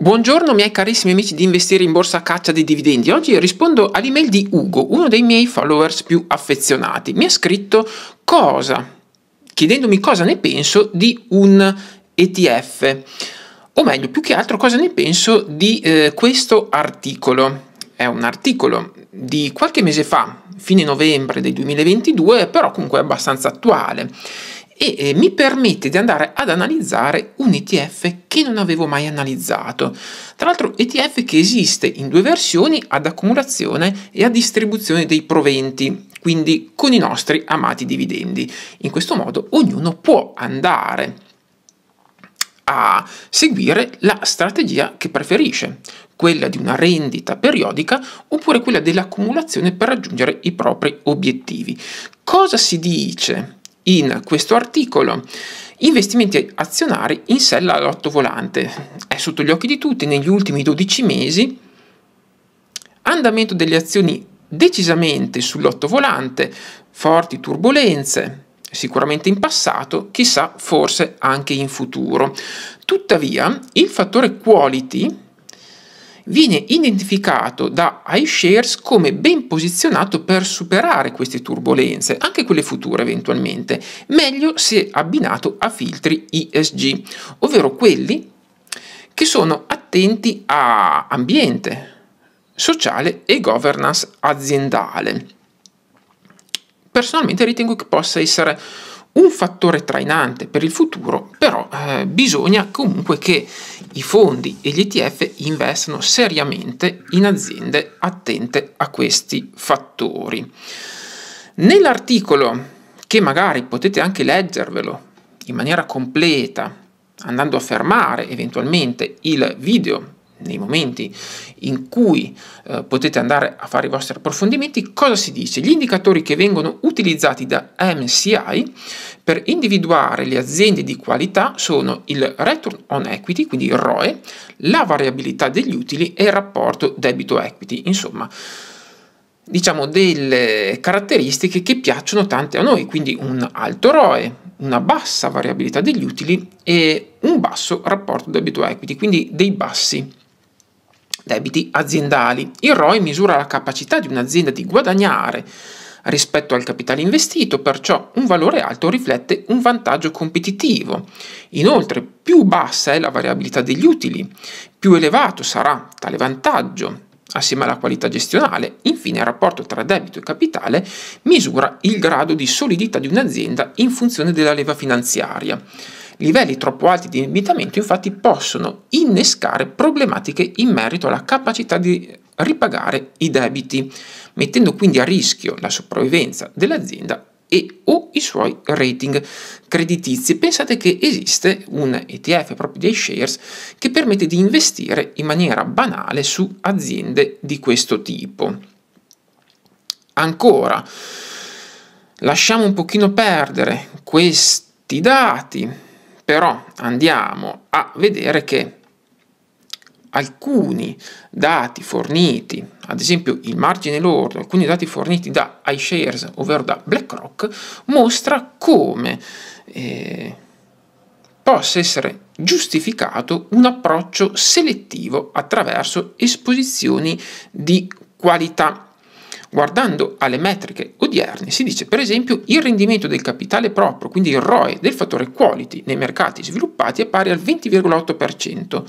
Buongiorno miei carissimi amici di investire in borsa a caccia dei dividendi. Oggi rispondo all'email di Ugo, uno dei miei followers più affezionati. Mi ha scritto cosa, chiedendomi cosa ne penso di un ETF, o meglio, più che altro cosa ne penso di eh, questo articolo. È un articolo di qualche mese fa, fine novembre del 2022, però comunque abbastanza attuale e eh, mi permette di andare ad analizzare un ETF che non avevo mai analizzato. Tra l'altro ETF che esiste in due versioni ad accumulazione e a distribuzione dei proventi, quindi con i nostri amati dividendi. In questo modo ognuno può andare a seguire la strategia che preferisce, quella di una rendita periodica oppure quella dell'accumulazione per raggiungere i propri obiettivi. Cosa si dice in questo articolo. Investimenti azionari in sella all'otto volante. È sotto gli occhi di tutti negli ultimi 12 mesi. Andamento delle azioni decisamente sull'otto volante, forti turbulenze, sicuramente in passato, chissà forse anche in futuro. Tuttavia, il fattore quality viene identificato da iShares come ben posizionato per superare queste turbulenze, anche quelle future eventualmente, meglio se abbinato a filtri ESG, ovvero quelli che sono attenti a ambiente, sociale e governance aziendale. Personalmente ritengo che possa essere un fattore trainante per il futuro, però eh, bisogna comunque che i fondi e gli ETF investano seriamente in aziende attente a questi fattori. Nell'articolo, che magari potete anche leggervelo in maniera completa, andando a fermare eventualmente il video nei momenti in cui eh, potete andare a fare i vostri approfondimenti, cosa si dice? Gli indicatori che vengono utilizzati da MCI per individuare le aziende di qualità sono il return on equity, quindi il ROE, la variabilità degli utili e il rapporto debito-equity, insomma diciamo delle caratteristiche che piacciono tante a noi, quindi un alto ROE, una bassa variabilità degli utili e un basso rapporto debito-equity, quindi dei bassi debiti aziendali. Il ROI misura la capacità di un'azienda di guadagnare rispetto al capitale investito, perciò un valore alto riflette un vantaggio competitivo. Inoltre, più bassa è la variabilità degli utili, più elevato sarà tale vantaggio assieme alla qualità gestionale. Infine, il rapporto tra debito e capitale misura il grado di solidità di un'azienda in funzione della leva finanziaria. Livelli troppo alti di indebitamento infatti possono innescare problematiche in merito alla capacità di ripagare i debiti, mettendo quindi a rischio la sopravvivenza dell'azienda e o i suoi rating creditizi. Pensate che esiste un ETF proprio dei shares che permette di investire in maniera banale su aziende di questo tipo. Ancora, lasciamo un pochino perdere questi dati però andiamo a vedere che alcuni dati forniti, ad esempio il margine lordo, alcuni dati forniti da iShares, ovvero da BlackRock, mostra come eh, possa essere giustificato un approccio selettivo attraverso esposizioni di qualità. Guardando alle metriche odierne si dice per esempio il rendimento del capitale proprio, quindi il ROE del fattore quality nei mercati sviluppati è pari al 20,8%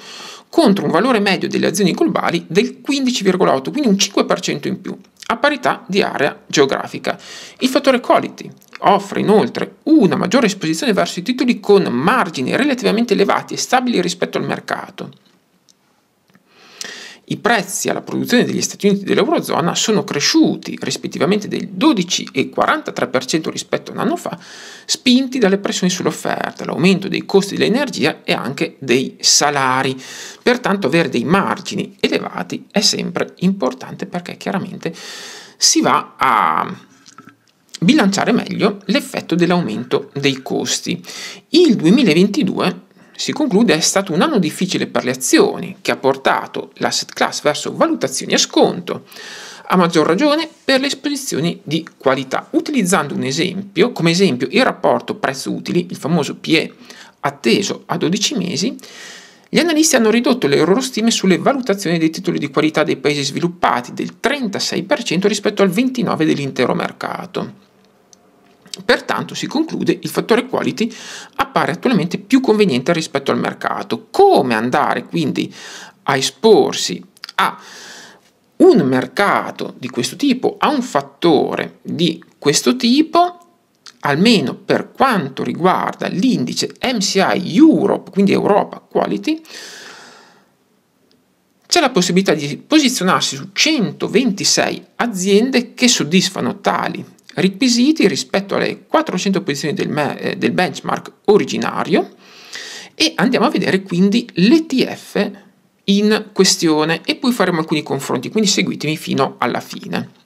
contro un valore medio delle azioni globali del 15,8%, quindi un 5% in più, a parità di area geografica. Il fattore quality offre inoltre una maggiore esposizione verso i titoli con margini relativamente elevati e stabili rispetto al mercato i prezzi alla produzione degli Stati Uniti dell'Eurozona sono cresciuti rispettivamente del 12 e 43% rispetto a un anno fa, spinti dalle pressioni sull'offerta, l'aumento dei costi dell'energia e anche dei salari. Pertanto avere dei margini elevati è sempre importante perché chiaramente si va a bilanciare meglio l'effetto dell'aumento dei costi. Il 2022 si conclude è stato un anno difficile per le azioni, che ha portato l'asset class verso valutazioni a sconto, a maggior ragione per le esposizioni di qualità, utilizzando un esempio, come esempio il rapporto prezzo-utili, il famoso PE atteso a 12 mesi, Gli analisti hanno ridotto le loro stime sulle valutazioni dei titoli di qualità dei paesi sviluppati del 36% rispetto al 29% dell'intero mercato. Pertanto si conclude il fattore quality appare attualmente più conveniente rispetto al mercato. Come andare quindi a esporsi a un mercato di questo tipo, a un fattore di questo tipo, almeno per quanto riguarda l'indice MCI Europe, quindi Europa Quality, c'è la possibilità di posizionarsi su 126 aziende che soddisfano tali requisiti rispetto alle 400 posizioni del, me- eh, del benchmark originario e andiamo a vedere quindi l'ETF in questione e poi faremo alcuni confronti, quindi seguitemi fino alla fine.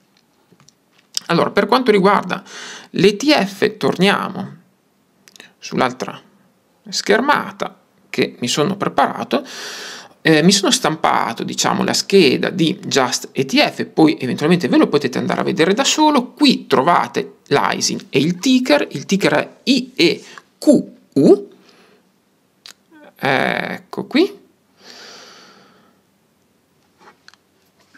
Allora, per quanto riguarda l'ETF, torniamo sull'altra schermata che mi sono preparato. Eh, mi sono stampato diciamo la scheda di Just ETF, poi eventualmente ve lo potete andare a vedere da solo. Qui trovate l'ISIN e il ticker, il ticker è IEQU. Ecco qui.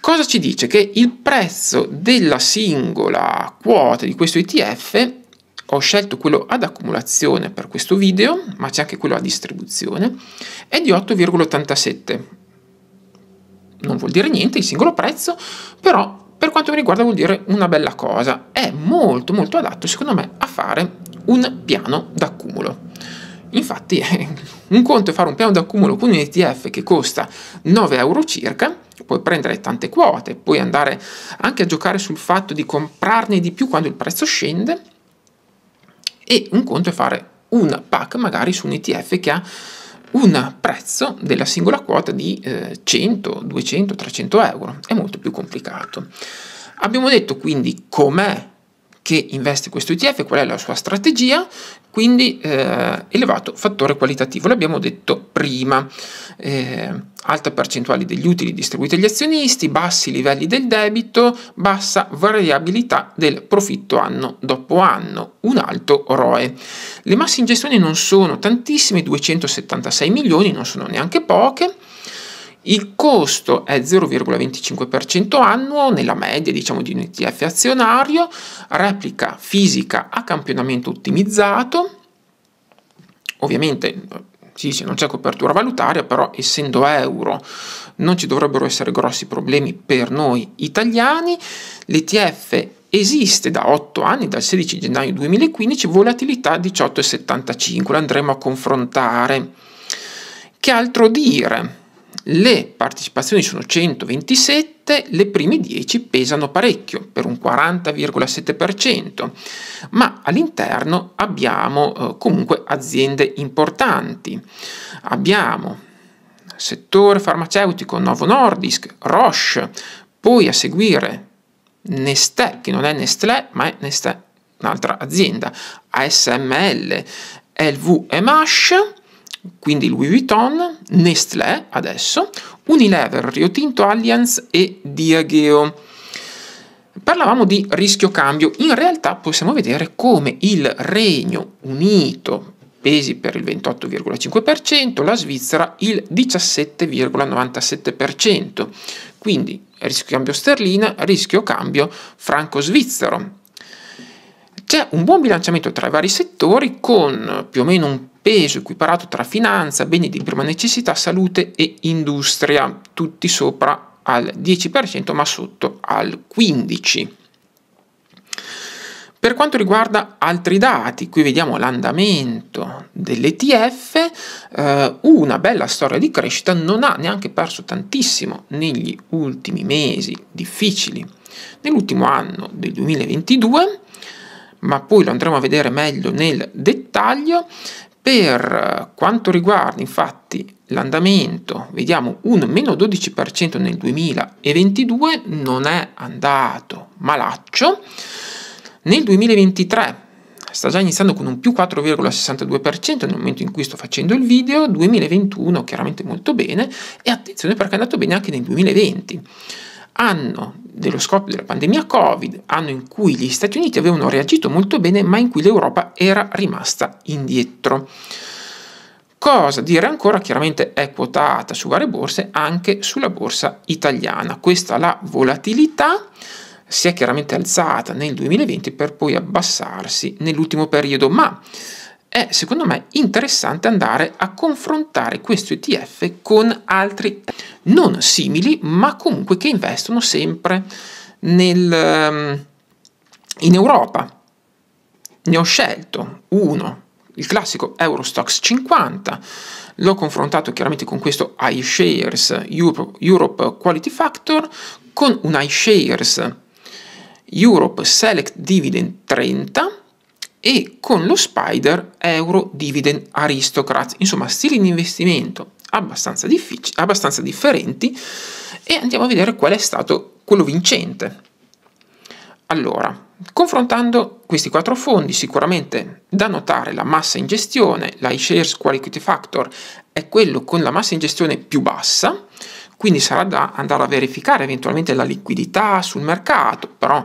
Cosa ci dice? Che il prezzo della singola quota di questo ETF, ho scelto quello ad accumulazione per questo video, ma c'è anche quello a distribuzione, è di 8,87. Non vuol dire niente il singolo prezzo, però per quanto mi riguarda vuol dire una bella cosa. È molto molto adatto secondo me a fare un piano d'accumulo. Infatti un conto è fare un piano d'accumulo con un ETF che costa 9 euro circa, puoi prendere tante quote, puoi andare anche a giocare sul fatto di comprarne di più quando il prezzo scende e un conto è fare un pack magari su un ETF che ha un prezzo della singola quota di eh, 100, 200, 300 euro. È molto più complicato. Abbiamo detto quindi com'è che investe questo ETF, qual è la sua strategia, quindi eh, elevato fattore qualitativo, l'abbiamo detto prima, eh, alta percentuale degli utili distribuiti agli azionisti, bassi livelli del debito, bassa variabilità del profitto anno dopo anno, un alto ROE. Le masse in gestione non sono tantissime, 276 milioni, non sono neanche poche, il costo è 0,25% annuo nella media diciamo, di un ETF azionario, replica fisica a campionamento ottimizzato. Ovviamente sì, sì, non c'è copertura valutaria, però essendo euro non ci dovrebbero essere grossi problemi per noi italiani. L'ETF esiste da 8 anni, dal 16 gennaio 2015, volatilità 18,75, lo andremo a confrontare. Che altro dire? Le partecipazioni sono 127, le prime 10 pesano parecchio, per un 40,7%, ma all'interno abbiamo eh, comunque aziende importanti. Abbiamo settore farmaceutico Novo Nordisk, Roche, poi a seguire Nestlé, che non è Nestlé, ma è Nestlé, un'altra azienda, ASML, LVMH, quindi Louis Vuitton, Nestlé adesso, Unilever, Rio Tinto, Allianz e Diageo. Parlavamo di rischio cambio, in realtà possiamo vedere come il Regno Unito pesi per il 28,5%, la Svizzera il 17,97%. Quindi rischio cambio sterlina, rischio cambio franco-svizzero. C'è un buon bilanciamento tra i vari settori con più o meno un peso equiparato tra finanza, beni di prima necessità, salute e industria, tutti sopra al 10% ma sotto al 15%. Per quanto riguarda altri dati, qui vediamo l'andamento dell'ETF, eh, una bella storia di crescita, non ha neanche perso tantissimo negli ultimi mesi difficili, nell'ultimo anno del 2022, ma poi lo andremo a vedere meglio nel dettaglio. Per quanto riguarda infatti l'andamento, vediamo un meno 12% nel 2022, non è andato malaccio. Nel 2023 sta già iniziando con un più 4,62% nel momento in cui sto facendo il video, 2021 chiaramente molto bene e attenzione perché è andato bene anche nel 2020 anno dello scoppio della pandemia Covid, anno in cui gli Stati Uniti avevano reagito molto bene, ma in cui l'Europa era rimasta indietro. Cosa dire ancora? Chiaramente è quotata su varie borse, anche sulla borsa italiana. Questa la volatilità si è chiaramente alzata nel 2020 per poi abbassarsi nell'ultimo periodo, ma è secondo me interessante andare a confrontare questo ETF con altri non simili, ma comunque che investono sempre nel, ehm, in Europa. Ne ho scelto uno il classico Eurostox 50, l'ho confrontato chiaramente con questo iShares Europe Quality Factor, con un iShares Europe Select Dividend 30 e con lo Spider Euro Dividend Aristocrats, insomma stili di investimento abbastanza, abbastanza differenti e andiamo a vedere qual è stato quello vincente. Allora, Confrontando questi quattro fondi, sicuramente da notare la massa in gestione, l'iShares Quality Factor è quello con la massa in gestione più bassa, quindi sarà da andare a verificare eventualmente la liquidità sul mercato, però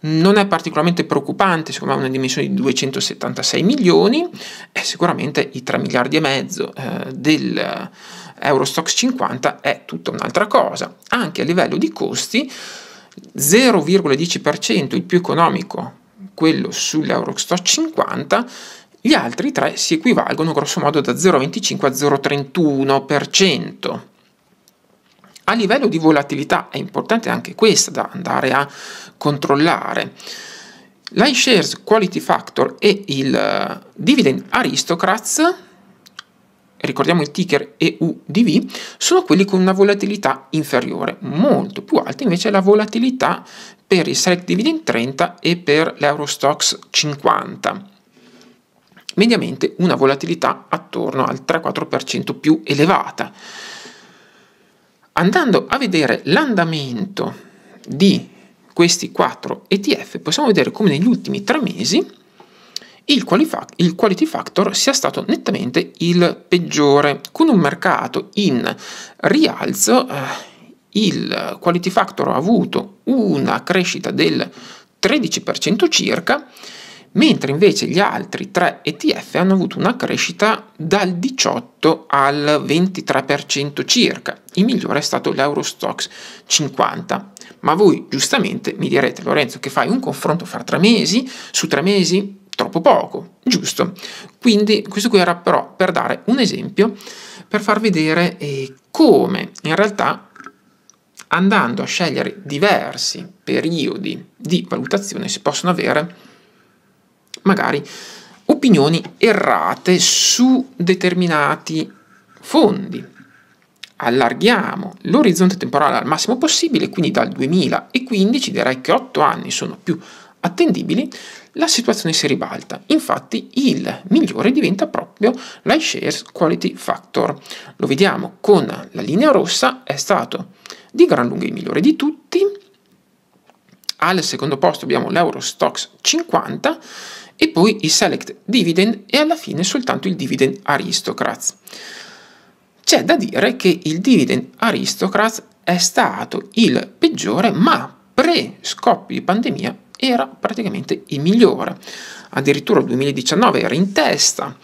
non è particolarmente preoccupante, secondo me una dimensione di 276 milioni, e sicuramente i 3 miliardi e mezzo eh, del Eurostox 50 è tutta un'altra cosa. Anche a livello di costi 0,10% il più economico, quello sull'Eurostock 50, gli altri tre si equivalgono grossomodo da 0,25 a 0,31%. A livello di volatilità è importante anche questa da andare a controllare. L'iShares Quality Factor e il eh, Dividend Aristocrats ricordiamo il ticker EUDV, sono quelli con una volatilità inferiore. Molto più alta invece è la volatilità per il Select Dividend 30 e per l'Eurostox 50. Mediamente una volatilità attorno al 3-4% più elevata. Andando a vedere l'andamento di questi quattro ETF, possiamo vedere come negli ultimi tre mesi il, il quality factor sia stato nettamente il peggiore, con un mercato in rialzo. Eh, il quality factor ha avuto una crescita del 13% circa, mentre invece gli altri tre ETF hanno avuto una crescita dal 18 al 23% circa. Il migliore è stato l'Eurostox 50. Ma voi giustamente mi direte, Lorenzo, che fai un confronto fra tre mesi, su tre mesi troppo poco, giusto. Quindi questo qui era però per dare un esempio, per far vedere eh, come in realtà andando a scegliere diversi periodi di valutazione si possono avere magari opinioni errate su determinati fondi. Allarghiamo l'orizzonte temporale al massimo possibile, quindi dal 2015 direi che 8 anni sono più attendibili, la situazione si ribalta. Infatti il migliore diventa proprio l'iShares Quality Factor. Lo vediamo con la linea rossa, è stato di gran lunga il migliore di tutti. Al secondo posto abbiamo l'Eurostox 50 e poi il Select Dividend e alla fine soltanto il Dividend Aristocrats. C'è da dire che il Dividend Aristocrats è stato il peggiore, ma pre-scoppio di pandemia era praticamente il migliore. Addirittura il 2019 era in testa,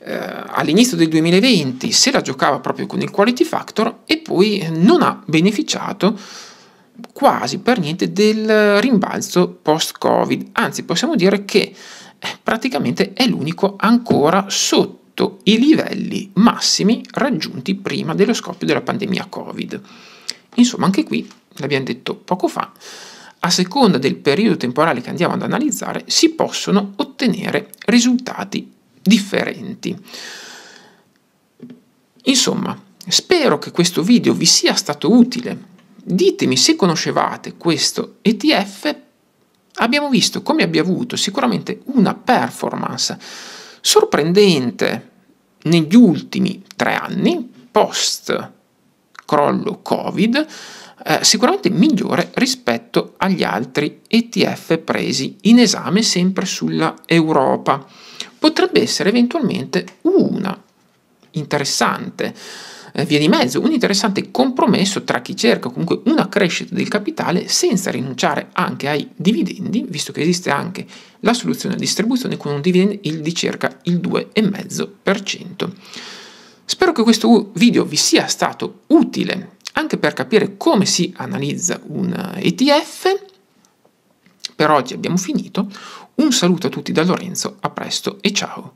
eh, all'inizio del 2020 se la giocava proprio con il quality factor e poi non ha beneficiato quasi per niente del rimbalzo post-Covid, anzi possiamo dire che praticamente è l'unico ancora sotto i livelli massimi raggiunti prima dello scoppio della pandemia Covid. Insomma, anche qui, l'abbiamo detto poco fa, a seconda del periodo temporale che andiamo ad analizzare, si possono ottenere risultati differenti. Insomma, spero che questo video vi sia stato utile. Ditemi se conoscevate questo ETF. Abbiamo visto come abbia avuto sicuramente una performance sorprendente negli ultimi tre anni, post crollo Covid, eh, sicuramente migliore rispetto agli altri ETF presi in esame sempre sulla Europa. Potrebbe essere eventualmente una interessante via di mezzo, un interessante compromesso tra chi cerca comunque una crescita del capitale senza rinunciare anche ai dividendi, visto che esiste anche la soluzione a distribuzione con un dividend yield di circa il 2,5%. Spero che questo video vi sia stato utile anche per capire come si analizza un ETF. Per oggi abbiamo finito. Un saluto a tutti da Lorenzo, a presto e ciao!